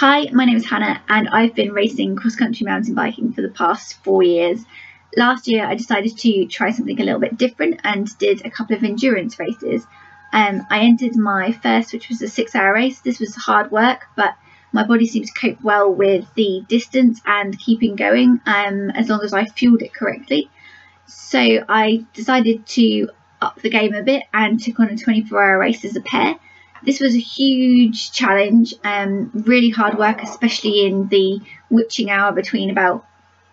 Hi, my name is Hannah and I've been racing cross country mountain biking for the past four years. Last year I decided to try something a little bit different and did a couple of endurance races. Um, I entered my first, which was a six hour race. This was hard work, but my body seemed to cope well with the distance and keeping going um, as long as I fueled it correctly. So I decided to up the game a bit and took on a 24 hour race as a pair. This was a huge challenge, um, really hard work, especially in the witching hour between about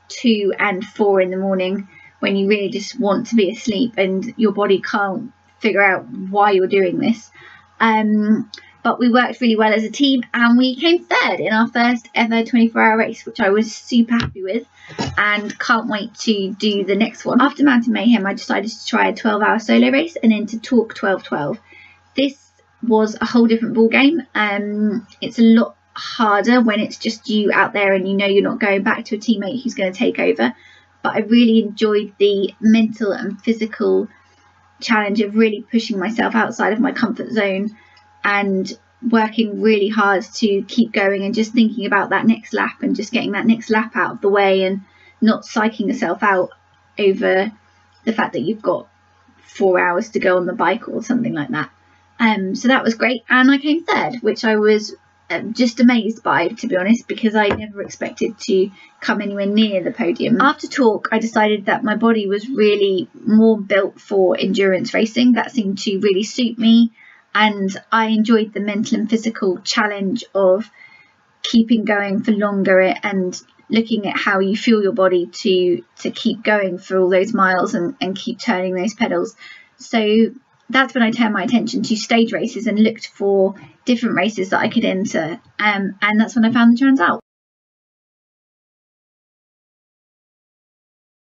two and four in the morning when you really just want to be asleep and your body can't figure out why you're doing this. Um, but we worked really well as a team and we came third in our first ever 24 hour race, which I was super happy with and can't wait to do the next one. After Mountain Mayhem, I decided to try a 12 hour solo race and then to Torq 12 12. This was a whole different ball game. Um, it's a lot harder when it's just you out there and you know you're not going back to a teammate who's going to take over. But I really enjoyed the mental and physical challenge of really pushing myself outside of my comfort zone and working really hard to keep going and just thinking about that next lap and just getting that next lap out of the way and not psyching yourself out over the fact that you've got four hours to go on the bike or something like that. Um, so that was great, and I came third, which I was um, just amazed by, to be honest, because I never expected to come anywhere near the podium. After Torq, I decided that my body was really more built for endurance racing. That seemed to really suit me, and I enjoyed the mental and physical challenge of keeping going for longer and looking at how you fuel your body to to keep going for all those miles and, and keep turning those pedals. So that's when I turned my attention to stage races and looked for different races that I could enter. Um, and that's when I found the Transalp.